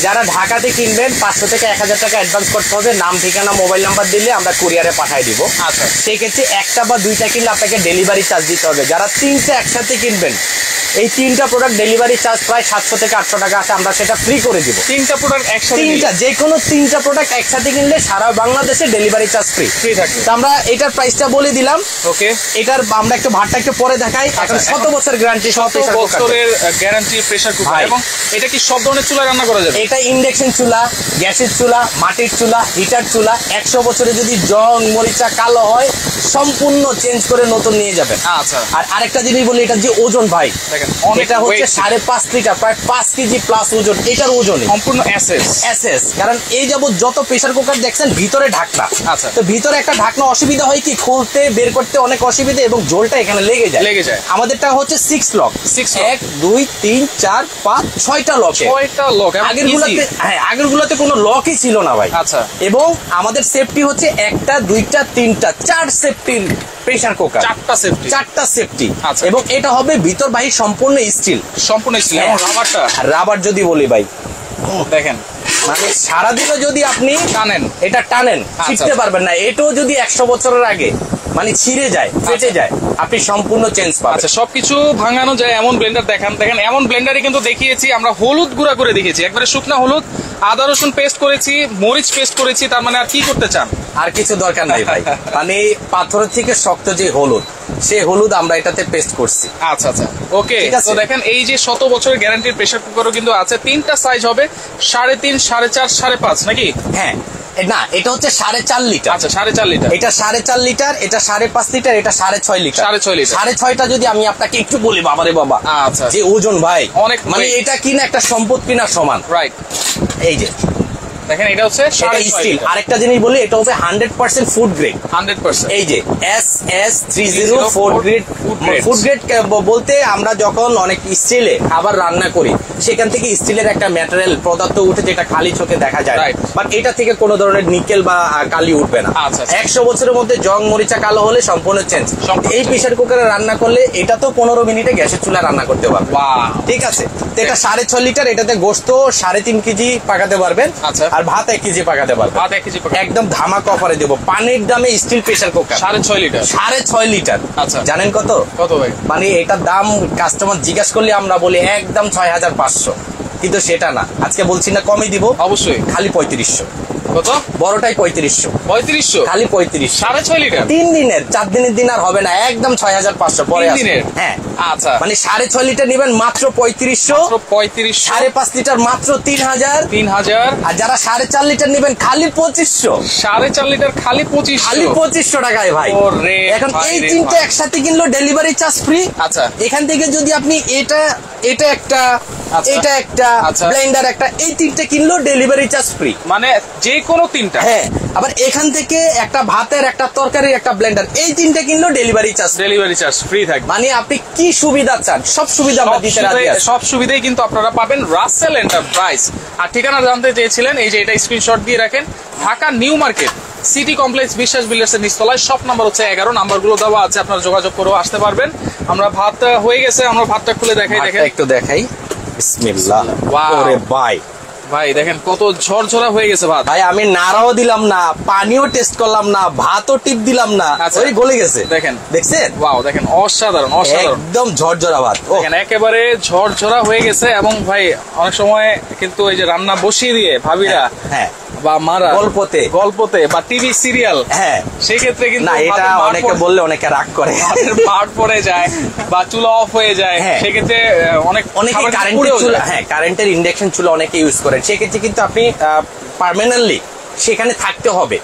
যারা ঢাকাতে কিনবেন পাঁচশো থেকে এক হাজার টাকা অ্যাডভান্স করতে হবে। নাম ঠিকানা মোবাইল নাম্বার দিলে আমরা কুরিয়ারে পাঠিয়ে দিব। আচ্ছা। সেক্ষেত্রে একটা বা দুইটা কিনলে আপনাকে ডেলিভারি চার্জ দিতে হবে। যারা তিনটে একসাথে কিনবেন এই তিনটা প্রোডাক্ট ডেলিভারি চার্জ প্রায় সাতশো থেকে আটশো টাকা আছে আমরা সেটা ফ্রি করে দিব। তিনটা প্রোডাক্ট একসাথে তিনটা যে কোনো তিনটা প্রোডাক্ট একসাথে কিনলে সারা বাংলাদেশে ডেলিভারি চার্জ ফ্রি ফ্রি থাকবে। তো আমরা এটার প্রাইসটা বলে দিলাম। ওকে এটার আমরা একটু ভাতটা একটু পরে দেখাই। এখন আচ্ছা, শত বছর গ্যারান্টি cooker। বছরের গ্যারান্টি প্রেসার কুকার এবং এটা কি সব ধরনের চুলা রান্না করা যাবে? এটা ইন্ডাকশন চুলা গ্যাসের চুলা মাটির চুলা হিটার চুলা একশো বছরে যদি জং মরিচা কালো হয় সম্পূর্ণ চেঞ্জ করে নতুন নিয়ে যাবেন। আচ্ছা। আর আরেকটা জিনিস বলি এটা যে ওজন ভাই। দেখেন। এটা হচ্ছে সাড়ে পাঁচ লিটার প্রায় পাঁচ কেজি প্লাস ওজন এটার ওজনে সম্পূর্ণ এসএস এসএস কারণ এই যাবত যত প্রেসার কুকার দেখছেন ভিতরে ঢাকনা আচ্ছা। তো ভিতরে একটা ঢাকনা অসুবিধা হয় কি খুলতে বের করতে অনেক অসুবিধা এবং জোলটা এখানে লেগে যায় লেগে যায়। আমাদেরটা হচ্ছে সিক্স লক lock। এক দুই তিন চার পাঁচ ছয়টা লক ছয়টা লোক আগের গুলাতে হ্যাঁ আগের গুলাতে কোনো লকই ছিল না ভাই আচ্ছা। এবং আমাদের সেফটি হচ্ছে একটা দুইটা তিনটা চার সেফটির প্রেসার কুকার চারটা সেফটি চারটা সেফটি আচ্ছা। এবং এটা হবে ভিতর বাহির সম্পূর্ণ স্টিল সম্পূর্ণ স্টিল এবং রাবারটা রাবার যদি বলি ভাই। দেখেন। মানে সারাদিনও যদি আপনি টানেন। এটা টানেন আচ্ছা, শিখতে আচ্ছা। পারবেন না। এটাও যদি একশো বছরের আগে। মানে ছিঁড়ে যায় ফেটে যায়। আপনি সম্পূর্ণ চেঞ্জ পাবেন। আচ্ছা সবকিছু ভাঙানো যায় এমন ব্লেন্ডার দেখান দেখেন এমন ব্লেন্ডারই কিন্তু দেখিয়েছি আমরা হলুদ গুঁড়া করে দেখিয়েছি। একবারে শুকনা হলুদ আদা রসুন পেস্ট করেছি মরিচ পেস্ট করেছি তার মানে আর কি করতে চান? আর কিছু দরকার নাই ভাই। মানে পাথরের থেকে শক্ত যে হলুদ সে হলুদ আমরা এটাতে পেস্ট করছি। আচ্ছা আচ্ছা। ওকে তো দেখেন এই যে শত বছরের গ্যারান্টির প্রেসার কুকারও কিন্তু আছে তিনটা সাইজ হবে সাড়ে তিন সাড়ে চার সাড়ে পাঁচ নাকি? হ্যাঁ। না এটা হচ্ছে সাড়ে চার লিটার। আচ্ছা সাড়ে চার লিটার। এটা সাড়ে চার লিটার এটা সাড়ে পাঁচ লিটার এটা সাড়ে ছয় লিটার। সাড়ে ছয় লিটার। সাড়ে ছয়টা যদি আমি আপনাকে একটু বলি বাবারে বাবা আচ্ছা। যে ওজন ভাই অনেক মানে। এটা কিনা একটা সম্পদ কিনা সমান। রাইট এই যে দেখেন এটা হচ্ছে এটা স্টিল আরেকটা জিনিস বলি এটা hundred percent food grade hundred percent এই যে S S three zero four grade food grade বলতে আমরা যখন অনেক স্টিলে খাবার রান্না করি সেখান থেকে স্টিলের একটা ম্যাটেরিয়াল পদার্থ উঠে যেটা খালি চোখে দেখা যায়. বাট এটা থেকে কোনো ধরনের নিকেল বা কালি উঠবে না। আচ্ছা, আচ্ছা। একশো বছরের মধ্যে জং মরিচা কালো হলে সম্পূর্ণ চেঞ্জ এই। প্রেশার কুকারে রান্না করলে এটা তো পনেরো মিনিটে গ্যাসের চুলা রান্না করতে পারবে. ঠিক আছে? এটা সাড়ে ছয় লিটার এটাতে গোস্ত সাড়ে তিন কেজি পাকাতে পারবেন। আচ্ছা। আর ভাত এক কেজি পাকাতে পারবে। ভাত এক কেজি একদম ধামাকা অফারে দেবো। পানির দামে স্টিল প্রেশার কুকার সাড়ে ছয় লিটার। সাড়ে ছয় লিটার। আচ্ছা। জানেন কত? কত ভাই? মানে এটার দাম কাস্টমার জিজ্ঞাসা করলে আমরা বলি একদম ছয় হাজার পাঁচশো। কিন্তু সেটা না। আজকে বলছি না কমই দিব। অবশ্যই। খালি পঁয়ত্রিশশো। কত? বড়টাই পঁয়ত্রিশশো। পঁয়ত্রিশশো? খালি পঁয়ত্রিশ। সাড়ে ছয় লিটার? তিন দিনের চার দিনের দিন আর হবে না একদম ছয় হাজার পাঁচশো পরে দিনের? হ্যাঁ। আচ্ছা। মানে সাড়ে ছয় লিটার নেবেন মাত্র পঁয়ত্রিশশো। পঁয়ত্রিশ সাড়ে পাঁচ লিটার মাত্র তিন হাজার। তিন হাজার। আর যারা সাড়ে চার লিটার নেবেন খালি পঁচিশশো। সাড়ে চার লিটার খালি পঁচিশ খালি পঁচিশশো টাকায় ভাই। এখন এই তিনটে একসাথে কিনলো ডেলিভারি চার্জ ফ্রি আচ্ছা। এখান থেকে যদি আপনি এটা এটা একটা আচ্ছা। এটা একটা আচ্ছা। ব্লেন্ডার একটা এই তিনটে কিনলো ডেলিভারি চার্জ ফ্রি মানে যে কোনো তিনটা। হ্যাঁ আবার এখান থেকে একটা ভাতের একটা তরকারি একটা ব্লেন্ডার এই তিনটে কিনলো delivery charge delivery charge free থাকবে। মানে আপনি কি সুবিধা চান? সব সুবিধা আমরা সব দিতে রাজি সুবিধাই- সব সুবিধাই কিন্তু আপনারা পাবেন রাসেল এন্টারপ্রাইজ আর ঠিকানা জানতে চেয়েছিলেন এই যে এটা স্ক্রিনশট দিয়ে রাখেন Dhaka new market city complex Biswas builders এর নিচতলায়। সব নাম্বার হচ্ছে এগারো নাম্বারগুলো দেওয়া আছে আপনারা যোগাযোগ করেও আসতে পারবেন। আমরা ভাত হয়ে গেছে আমরা ভাতটা খুলে দেখাই দেখেন। একটু দেখাই। বিসমিল্লাহ. ওরে ভাই। ভাই দেখেন কত ঝরঝরা হয়ে গেছে ভাত। ভাই আমি নাড়াও দিলাম না পানিও টেস্ট করলাম না ভাতও টিপ দিলাম না আচ্ছা। ওই গলে গেছে। দেখেন। দেখছেন? ওয়াও দেখেন অসাধারণ অসাধারণ। একদম ঝরঝরা ভাত। দেখেন একেবারে ঝরঝরা হয়ে গেছে এবং ভাই অনেক সময় কিন্তু এই যে রান্না বসিয়ে দিয়ে ভাবিরা হ্যাঁ। বা মারা গল্পতে। গল্পতে বা টিভি সিরিয়াল হ্যাঁ। সেই ক্ষেত্রে কিন্তু না এটা অনেকে বললে অনেকে রাগ করে। ভাতের পড়ে যায় বা চুলা অফ হয়ে যায় হ্যাঁ। সেক্ষেত্রে অনেক অনেক কারেন্টের চুলা হ্যাঁ কারেন্টের ইন্ডাকশন চুলা অনেকে ইউজ করে। সেক্ষেত্রে কিন্তু আপনি পার্মানেন্টলি সেখানে থাকতে হবে।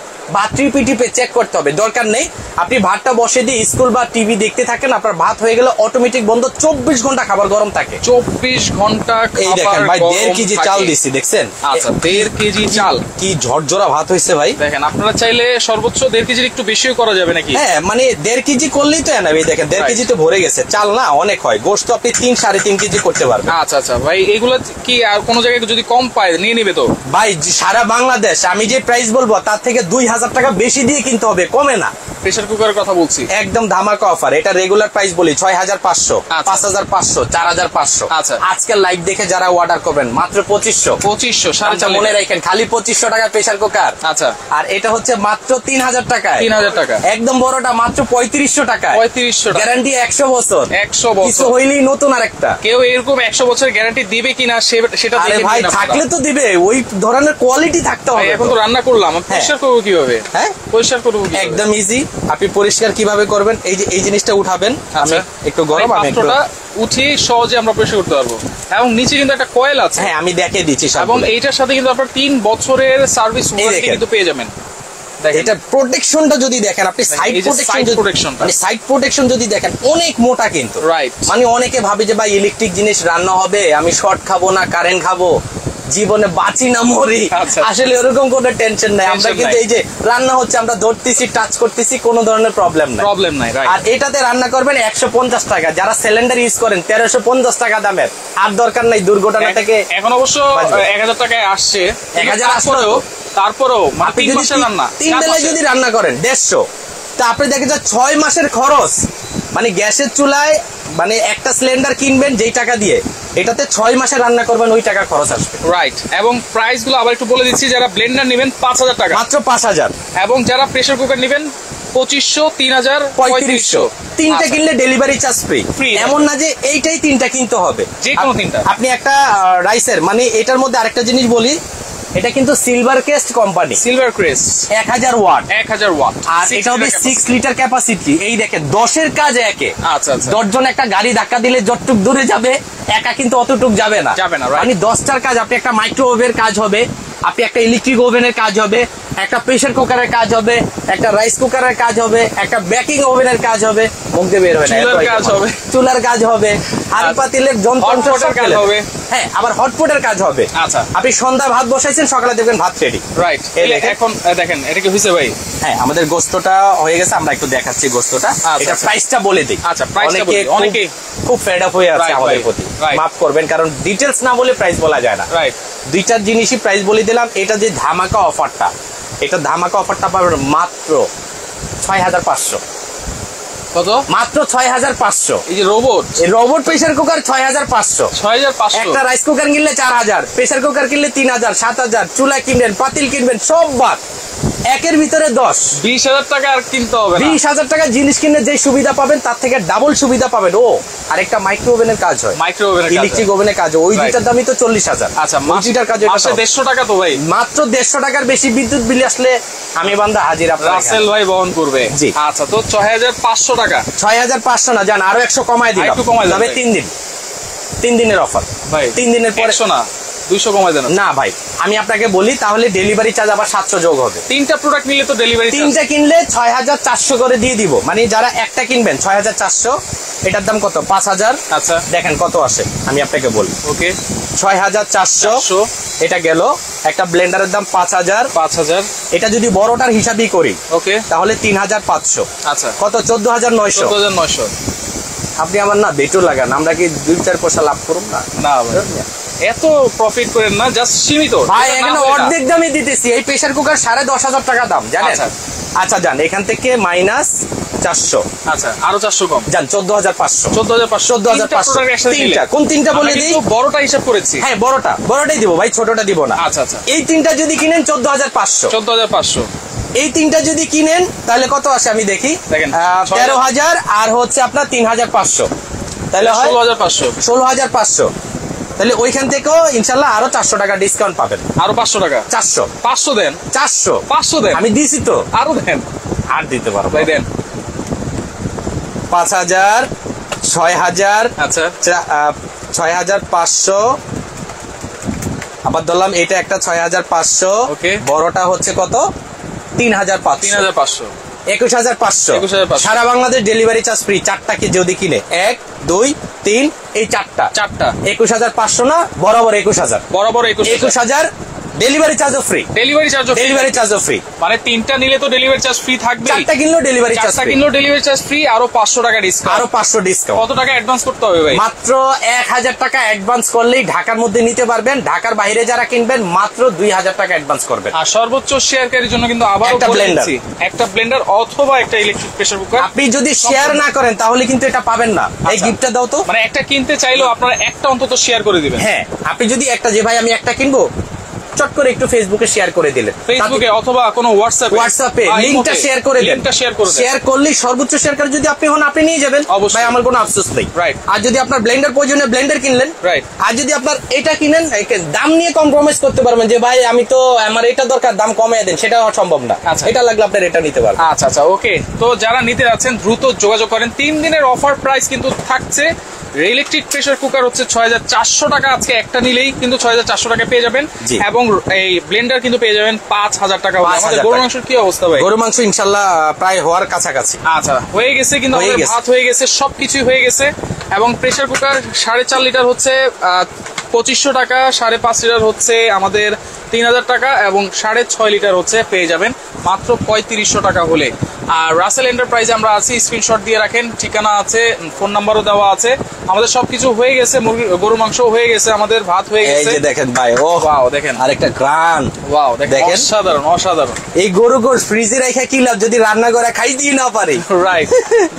টিপি টিপে চেক করতে হবে। দরকার নেই। আপনি ভাতটা বসে দিয়ে স্কুল বা টিভি দেখতে থাকেন আপনার ভাত হয়ে গেলে অটোমেটিক বন্ধ। চব্বিশ ঘণ্টা খাবার গরম থাকে। চব্বিশ ঘণ্টা এই দেখেন ভাই দেড় কেজি চাল দিচ্ছি দেখছেন? আচ্ছা দেড় কেজি চাল। কি ঝরঝরা ভাত হয়েছে ভাই। দেখেন আপনারা চাইলে সর্বোচ্চ দেড় কেজির একটু বেশিও করা যাবে নাকি? হ্যাঁ মানে দেড় কেজি করলেই তো এনাবে দেখেন দেড় কেজি তো ভরে গেছে। চাল না অনেক হয়। গোস্ত আপনি তিন সাড়ে তিন কেজি করতে পারবেন। আচ্ছা আচ্ছা ভাই এগুলো কি আর কোনো জায়গায় যদি কম পায় নিয়ে নিবে তো? ভাই সারা বাংলাদেশ আমি যে প্রাইস বলব তার থেকে দুই হাজার টাকা বেশি দিয়ে কিনতে হবে কমে না। প্রেসার কুকারের কথা বলছি। একদম ধামাকা অফার এটা রেগুলার প্রাইস বলি ছয় হাজার পাঁচশো আচ্ছা। পাঁচ হাজার পাঁচশো চার হাজার পাঁচশো। আচ্ছা। আজকে লাইভ দেখে যারা অর্ডার করবেন মাত্র পঁচিশশো। পঁচিশশো সাড়ে চার মনে রাখেন খালি পঁচিশশো টাকা প্রেশার কুকার আচ্ছা। আর এটা হচ্ছে মাত্র তিন হাজার টাকায়। তিন হাজার টাকা। একদম বড়টা মাত্র পঁয়ত্রিশশো টাকায়। পঁয়ত্রিশশো গ্যারান্টি একশো বছর। একশো বছর। হইলেই নতুন আরেকটা। কেউ এরকম একশো বছর গ্যারান্টি দিবে কিনা সেটা ভাই থাকলে তো দিবে ওই ধরনের কোয়ালিটি থাকতে হবে এখন তো। রান্না করলাম আমি পরিষ্কার করব কীভাবে? হ্যাঁ? পরিষ্কার করব কীভাবে? একদম ইজি আপনি পরিষ্কার কীভাবে করবেন? এই যে এই জিনিসটা উঠাবেন। আমি আচ্ছা একটু গরম আমি একটু উঠিয়ে সহজে আমরা পরিষ্কার করতে পারব। এবং নিচে কিন্তু একটা কয়েল আছে। হ্যাঁ আমি দেখে দিচ্ছি এবং এইটার সাথে কিন্তু আপনার তিন বছরের সার্ভিস ওয়ারেন্টি কিন্তু পেয়ে যাবেন। এটা প্রোটেকশনটা যদি দেখেন আপনি সাইড প্রোটেকশন মানে সাইড প্রোটেকশন যদি দেখেন অনেক মোটা কিন্তু। রাইট মানে অনেকে ভাবে যে ভাই ইলেকট্রিক জিনিস রান্না হবে আমি শর্ট খাব না কারেন্ট খাব। জীবনে বাঁচি না মরি। আচ্ছা। আসলে ওরকম কোনো টেনশন নাই। আমরা কিন্তু এই যে রান্না হচ্ছে আমরা ধরতেছি টাচ করতেছি কোনো ধরনের প্রবলেম নাই। প্রবলেম নাই আর এটাতে রান্না করবেন একশো পঞ্চাশ টাকা। যারা সিলিন্ডার ইউজ করেন তেরোশো পঞ্চাশ টাকা দামের। আর দরকার নাই দুর্ঘটনা থেকে এখন অবশ্য এক হাজার টাকায় আসছে। 1000 আসলো তারপরেও তারপরেও তিন বেলায় যদি রান্না করেন দেড়শো। তা আপনি দেখেন যে ছয় মাসের খরচ। মানে গ্যাসের চুলায় মানে একটা সিলিন্ডার কিনবেন যেই টাকা দিয়ে। এটাতে ছয় মাসে রান্না করবেন ওই টাকা খরচ আসবে। রাইট এবং প্রাইসগুলো আবার একটু বলে দিচ্ছি যারা ব্লেন্ডার নেবেন পাঁচ হাজার টাকা। মাত্র পাঁচ হাজার। এবং যারা প্রেসার কুকার নেবেন পঁচিশশো তিন হাজার পঁয়ত্রিশশো। তিনটা আচ্ছা। কিনলে ডেলিভারি চার্জ ফ্রি। এমন না যে এইটাই তিনটা কিনতে হবে। যে কোনো তিনটা। আপনি একটা রাইসের মানে এটার মধ্যে আরেকটা জিনিস বলি এটা কিন্তু silver crest company silver crest এক হাজার ওয়াট এক হাজার ওয়াট আর এটা হবে সিক্স লিটার ক্যাপাসিটি এই দেখে দশের কাজ একে। আচ্ছা, আচ্ছা। দশজন একটা গাড়ি ধাক্কা দিলে যতটুক দূরে যাবে একা কিন্তু অতটুক যাবে না। যাবে না, আমি মানে দশটার কাজ আপনি একটা মাইক্রোওয়েভের কাজ হবে। আপনি একটা ইলেকট্রিক ওভেনের কাজ হবে একটা প্রেসার কুকারের কাজ হবে একটা রাইস কুকারের কাজ হবে একটা বেকিং ওভেনের কাজ হবে মুখ দিয়ে বের হবে না, চুলার কাজ হবে। চুলার কাজ হবে হাড়ি আচ্ছা। পাতিলের যন্ত্র কাজ হবে। হ্যাঁ আবার হটপটের কাজ হবে। আচ্ছা। আপনি সন্ধ্যায় ভাত বসাইছেন সকালে দেখবেন ভাত রেডি রাইট এখন দেখেন এটা কি হয়েছে ভাই? হ্যাঁ আমাদের গোস্তটা হয়ে গেছে আমরা একটু দেখাচ্ছি গোস্তটা। আচ্ছা, এটা আচ্ছা। প্রাইসটা বলে দিই। আচ্ছা, টা অনেকে খুব- ফেড আপ হয়ে আছে আমাদের প্রতি। মাফ করবেন কারণ ডিটেলস না বলে প্রাইস বলা যায় না। রাইট দুইটার জিনিসই প্রাইস বলে দিলাম, এটা যে ধামাকা অফারটা এটা ধামাকা অফারটা পাবেন মাত্র ছয় হাজার পাঁচশো। কত? মাত্র ছয় হাজার পাঁচশো। এই যে রোবট রোবট প্রেসার কুকার ছয় হাজার পাঁচশো। ছয় হাজার পাঁচশো? একটা রাইস কুকার কিনলে চার হাজার প্রেসার কুকার কিনলে তিন হাজার সাত হাজার চুলা কিনবেন পাতিল কিনবেন সব বাদ। একের ভিতরে দশ। বিশ হাজার টাকা আর কিনতে হবে বিশ হাজার টাকা জিনিস কিনলে যে সুবিধা পাবেন তার থেকে ডাবল সুবিধা পাবেন। ও আরেকটা মাইক্রো ওভেনের কাজ হয়। মাইক্রো ওভেনের ইলেকট্রিক ওভেনের কাজ ওই. দুইটার দামই তো চল্লিশ হাজার। আচ্ছা কাজ মাসে দেড়শো টাকা তো ভাই। মাত্র দেড়শো টাকার বেশি বিদ্যুৎ বিল আসলে আমি বান্দা হাজির আপনার রাসেল ভাই বহন করবে। জি। আচ্ছা তো ছয় হাজার পাঁচশো টাকা? ছয় হাজার পাঁচশো না যান আরও একশো কমায় দিন তবে তিন দিন। তিন দিনের অফার ভাই তিন দিনের পরে না। দুইশো কমাই দেন না ভাই আমি আপনাকে বলি তাহলে ডেলিভারি চার্জ আবার সাতশো যোগ হবে। তিনটা প্রোডাক্ট নিলে তো ডেলিভারি তিনটা কিনলে ছয় হাজার চারশো করে দিয়ে দিব। মানে যারা একটা কিনবেন ছয় হাজার চারশো এটার দাম কত? পাঁচ হাজার? আচ্ছা। দেখেন কত আসে আমি আপনাকে বলি। ওকে। ছয় হাজার চারশো চারশো। এটা গেল একটা ব্লেন্ডারের দাম পাঁচ হাজার। পাঁচ হাজার। এটা যদি বড়টার হিসাবই করি ওকে। তাহলে তিন হাজার পাঁচশো। আচ্ছা। কত? চোদ্দ হাজার নয়শো। চোদ্দ হাজার নয়শো। আপনি আমার না বেটু লাগান আমরা কি দুই চার পয়সা লাভ করুন না? না ভাই। এত প্রফিট করেন না জাস্ট সীমিত। ভাই এখানে অর্ধেক দামে দিতেছি। এই প্রেসার কুকার সাড়ে দশ হাজার টাকা দাম জানেন? আচ্ছা। আচ্ছা যান এখান থেকে মাইনাস চারশো। আচ্ছা আরও চারশো কম। যান চোদ্দ হাজার পাঁচশো। চোদ্দ হাজার পাঁচশো। চোদ্দ হাজার পাঁচশো। তিনটা কোন তিনটা বলে দিই? বড়টা হিসাব করেছি। হ্যাঁ বড়টা। বড়টাই দিব ভাই ছোটটা দিব না। আচ্ছা আচ্ছা। এই তিনটা যদি কিনেন চোদ্দ হাজার পাঁচশো। চোদ্দ হাজার পাঁচশো। এই তিনটা যদি কিনেন তাহলে কত আসে আমি দেখি? তেরো হাজার আর হচ্ছে আপনার তিন হাজার পাঁচশো। তাহলে হয় ষোলো হাজার পাঁচশো। ষোলো হাজার পাঁচশো। তাহলে ওইখান থেকেও ইনশাল্লাহ আরও চারশো টাকা ডিসকাউন্ট পাবেন। আরও পাঁচশো টাকা? চারশো। পাঁচশো দেন? চারশো। পাঁচশো দেন? আমি দিছি তো। আরও দেন? আর দিতে পারব ভাই দেন। পাঁচ হাজার ছয় হাজার আচ্ছা। ছয় হাজার পাঁচশো। আবার ধরলাম এটা একটা ছয় হাজার পাঁচশো. বড়টা হচ্ছে কত? তিন হাজার পাঁচ তিন হাজার পাঁচশো। একুশ হাজার পাঁচশো। 21,500 সারা বাংলাদেশ ডেলিভারি চার্জ ফ্রি চারটাকে যদি কিনে এক দুই তিন এই চারটা। চারটা। একুশ হাজার পাঁচশো না বরাবর একুশ হাজার। বরাবর একুশ একুশ হাজার ডেলিভারি চার্জও ফ্রি ডেলিভারি চার্জ ডেলিভারি চার্জও ফ্রি মানে তিনটা নিলে তো ডেলিভারি চার্জ ফ্রি থাকবে চারটা কিনলেও ডেলিভারি চার্জ চারটা কিনলেও ডেলিভারি চার্জ ফ্রি আরও পাঁচশো টাকা ডিসকাউন্ট আরও পাঁচশো ডিসকাউন্ট কত টাকা অ্যাডভান্স করতে হবে ভাই? মাত্র এক হাজার টাকা অ্যাডভান্স করলেই ঢাকার মধ্যে নিতে পারবেন। ঢাকার বাইরে যারা কিনবেন মাত্র দুই হাজার টাকা অ্যাডভান্স করবেন। আর সর্বোচ্চ শেয়ারকারীর জন্য কিন্তু আবারও একটা বলে blender। দিচ্ছি, একটা ব্লেন্ডার অথবা একটা ইলেকট্রিক প্রেসার কুকার আপনি যদি শেয়ার না করেন তাহলে কিন্তু এটা পাবেন না। এই আচ্ছা। গিফটটা দাও তো। মানে একটা কিনতে চাইলেও আপনারা একটা অন্তত শেয়ার করে দিবেন। হ্যাঁ আপনি যদি একটা যে ভাই আমি একটা কিনবো? চট করে একটু ফেসবুকে শেয়ার করে দিলেন। ফেসবুকে অথবা কোনো হোয়াটসঅ্যাপে হোয়াটসঅ্যাপে লিঙ্কটা শেয়ার করে দেন। লিঙ্কটা শেয়ার করে শেয়ার করলেই সর্বোচ্চ শেয়ার করে যদি আপনি হন আপনি নিয়ে যাবেন। ভাই আমার কোনো আফসোস নেই. আর যদি আপনার ব্লেন্ডার প্রয়োজনে ব্লেন্ডার কিনলেন. আর যদি আপনার এটা কিনেন দাম নিয়ে কম্প্রোমাইজ করতে পারবেন যে ভাই আমি তো আমার এটা দরকার দাম কমিয়ে দেন সেটা সম্ভব না। আচ্ছা। এটা লাগলে আপনার এটা নিতে পারবেন। আচ্ছা আচ্ছা ওকে। তো যারা নিতে যাচ্ছেন দ্রুত যোগাযোগ করেন। তিন দিনের অফার প্রাইস কিন্তু থাকছে ইলেকট্রিক প্রেসার কুকার হচ্ছে ছয় হাজার চারশো টাকা আজকে একটা নিলেই কিন্তু ছয় হাজার চারশো টাকা পেয়ে যাবেন এবং এই ব্লেন্ডার কিন্তু পেয়ে যাবেন পাঁচ হাজার টাকা হলে। 5,000 আমাদের গরু। মাংসের কি অবস্থা ভাই গরু মাংস ইনশাল্লাহ প্রায় হওয়ার কাছাকাছি আচ্ছা হয়ে গেছে কিন্তু আমাদের। ভাত হয়ে গেছে সবকিছুই হয়ে গেছে এবং প্রেসার কুকার সাড়ে চার লিটার হচ্ছে পঁচিশশো টাকা সাড়ে পাঁচ লিটার হচ্ছে আমাদের তিন হাজার টাকা এবং সাড়ে ছয় লিটার হচ্ছে পেয়ে যাবেন মাত্র পঁয়ত্রিশশো টাকা হলে। আর রাসেল এন্টারপ্রাইজে আমরা আছি স্ক্রিনশট দিয়ে রাখেন ঠিকানা আছে ফোন নাম্বারও দেওয়া আছে। আমাদের সবকিছু হয়ে গেছে মুরগি গরু মাংস হয়ে গেছে আমাদের ভাত হয়ে গেছে। দেখেন ভাই ও ওয়াও দেখেন। আরেকটা গ্রান ওয়াও দেখেন। অসাধারণ অসাধারণ। এই গরু গোর ফ্রিজে রেখে কি লাভ যদি রান্না করে খাই দিয়ে না পারে? রাইট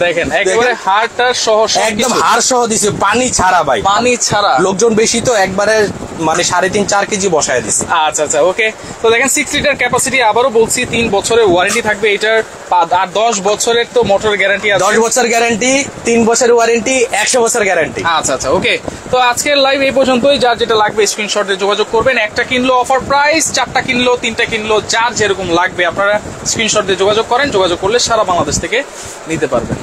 দেখেন একেবারে হাড়টা সহ একদম হাড় সহ দিছে পানি ছাড়া ভাই। পানি ছাড়া। লোকজন বেশি তো একবারে মানে সাড়ে তিন চার কেজি বসায় দিছে। আচ্ছা আচ্ছা ওকে। তো দেখেন সিক্স লিটার ক্যাপাসিটি আবারও বলছি তিন বছরের ওয়ারেন্টি থাকবে। এটার আর দশ বছরের তো মোটর গ্যারান্টি আছে। দশ বছর গ্যারান্টি তিন বছরের ওয়ারেন্টি একশো বছর গ্যারান্টি আচ্ছা আচ্ছা ওকে। তো আজকের লাইভ এই পর্যন্তই। যার যেটা লাগবে স্ক্রিনশটে যোগাযোগ করবেন। একটা কিনলো অফার প্রাইস চারটা কিনলো তিনটা কিনলো যার যেরকম লাগবে আপনারা স্ক্রিনশট দিয়ে যোগাযোগ করেন। যোগাযোগ করলে সারা বাংলাদেশ থেকে নিতে পারবেন।